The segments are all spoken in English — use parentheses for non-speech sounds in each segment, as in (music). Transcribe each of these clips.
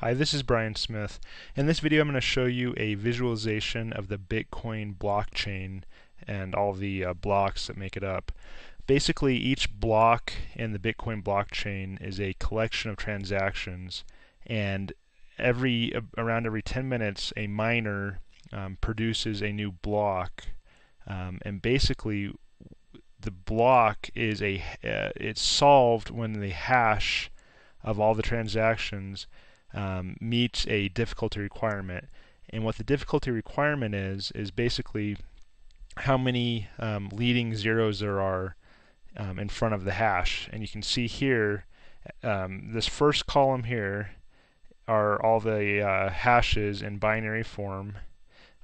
Hi, this is Brian Smith. In this video I'm going to show you a visualization of the Bitcoin blockchain and all the uh, blocks that make it up. Basically each block in the Bitcoin blockchain is a collection of transactions and every uh, around every 10 minutes a miner um, produces a new block um, and basically the block is a uh, it's solved when the hash of all the transactions um, meets a difficulty requirement. And what the difficulty requirement is, is basically how many um, leading zeros there are um, in front of the hash. And you can see here, um, this first column here are all the uh, hashes in binary form.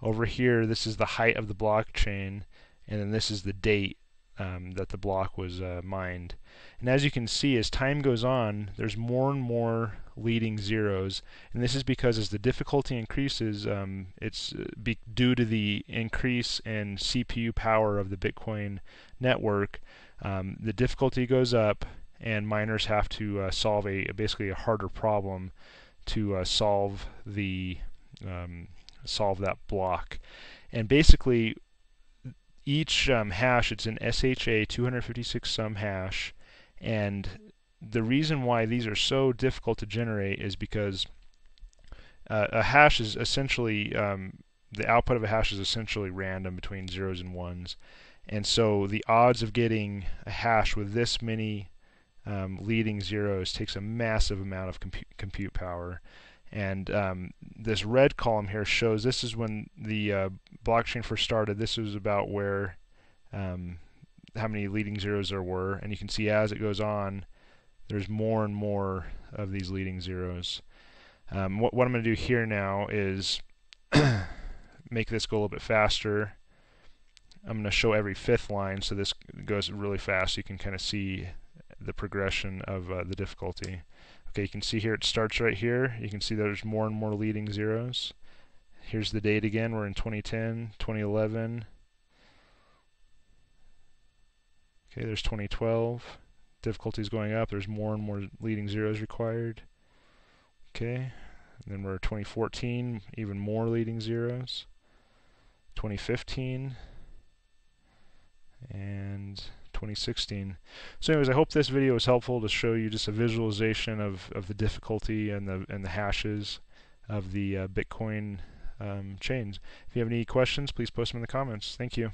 Over here, this is the height of the blockchain, and then this is the date um, that the block was uh, mined. And as you can see, as time goes on, there's more and more leading zeros. And this is because as the difficulty increases, um, it's uh, due to the increase in CPU power of the Bitcoin network, um, the difficulty goes up and miners have to uh, solve a basically a harder problem to uh, solve the um, solve that block. And basically each um, hash, it's an SHA 256 sum hash, and the reason why these are so difficult to generate is because uh, a hash is essentially um, the output of a hash is essentially random between zeros and ones, and so the odds of getting a hash with this many um, leading zeros takes a massive amount of compu compute power. And um, this red column here shows this is when the uh, blockchain first started. This was about where um, how many leading zeros there were, and you can see as it goes on, there's more and more of these leading zeros. Um, what, what I'm going to do here now is (coughs) make this go a little bit faster. I'm going to show every fifth line so this goes really fast. You can kind of see the progression of uh, the difficulty. Okay, you can see here it starts right here. You can see there's more and more leading zeros. Here's the date again. We're in 2010, 2011. Okay, there's 2012. Difficulty is going up. There's more and more leading zeros required. Okay, and then we're 2014, even more leading zeros. 2015 and 2016. So anyways, I hope this video was helpful to show you just a visualization of, of the difficulty and the and the hashes of the uh, Bitcoin um, chains. If you have any questions, please post them in the comments. Thank you.